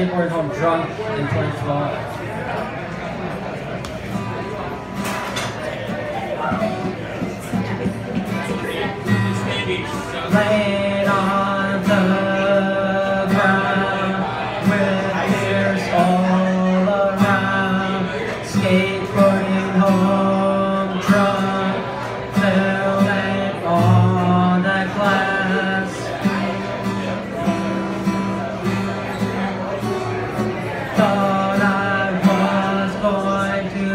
skateboard home drunk and playing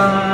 time.